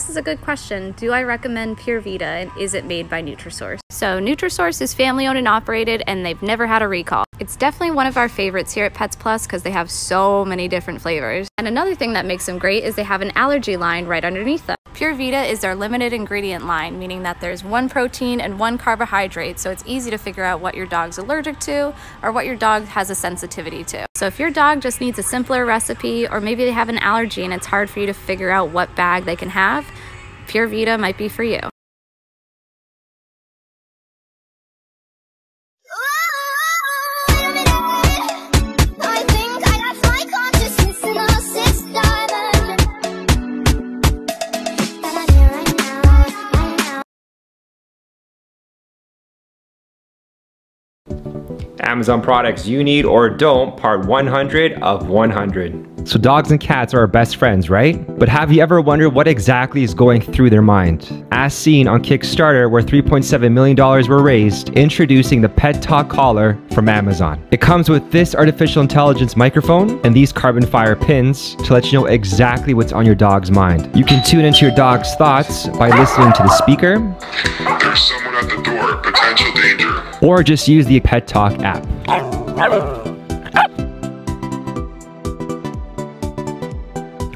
This is a good question. Do I recommend Pure Vita and is it made by Nutrisource? So Nutrisource is family owned and operated and they've never had a recall. It's definitely one of our favorites here at Pets Plus because they have so many different flavors. And another thing that makes them great is they have an allergy line right underneath them. Pure Vita is their limited ingredient line, meaning that there's one protein and one carbohydrate, so it's easy to figure out what your dog's allergic to or what your dog has a sensitivity to. So if your dog just needs a simpler recipe or maybe they have an allergy and it's hard for you to figure out what bag they can have, Pure Vita might be for you. Amazon products you need or don't, part 100 of 100. So, dogs and cats are our best friends, right? But have you ever wondered what exactly is going through their mind? As seen on Kickstarter, where $3.7 million were raised, introducing the Pet Talk Collar from Amazon. It comes with this artificial intelligence microphone and these carbon fiber pins to let you know exactly what's on your dog's mind. You can tune into your dog's thoughts by listening to the speaker There's someone at the door. Potential danger. or just use the Pet Talk app.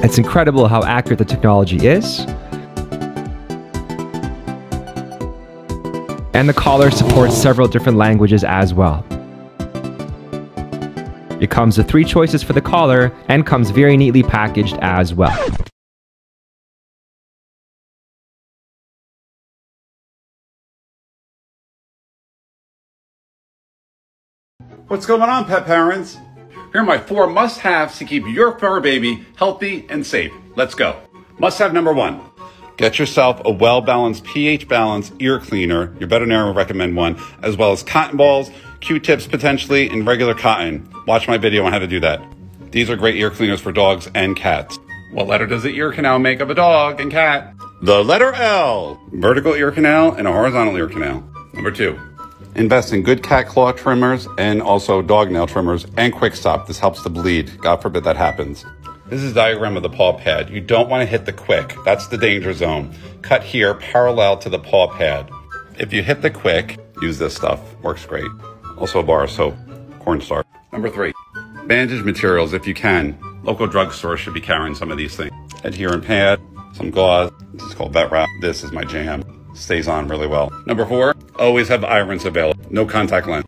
It's incredible how accurate the technology is. And the collar supports several different languages as well. It comes with three choices for the collar and comes very neatly packaged as well. What's going on, pet parents? Here are my four must haves to keep your fur baby healthy and safe. Let's go. Must have number one get yourself a well balanced, pH balanced ear cleaner. Your veterinarian will recommend one, as well as cotton balls, Q tips potentially, and regular cotton. Watch my video on how to do that. These are great ear cleaners for dogs and cats. What letter does the ear canal make of a dog and cat? The letter L. Vertical ear canal and a horizontal ear canal. Number two. Invest in good cat claw trimmers and also dog nail trimmers and Kwik Stop. This helps to bleed. God forbid that happens. This is diagram of the paw pad. You don't want to hit the quick. That's the danger zone. Cut here parallel to the paw pad. If you hit the quick, use this stuff. Works great. Also a bar of soap, cornstarch. Number three, bandage materials if you can. Local drugstores should be carrying some of these things. Adherent pad, some gauze. This is called vet wrap. This is my jam. Stays on really well. Number four, always have irons available. No contact lens.